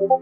오버 오버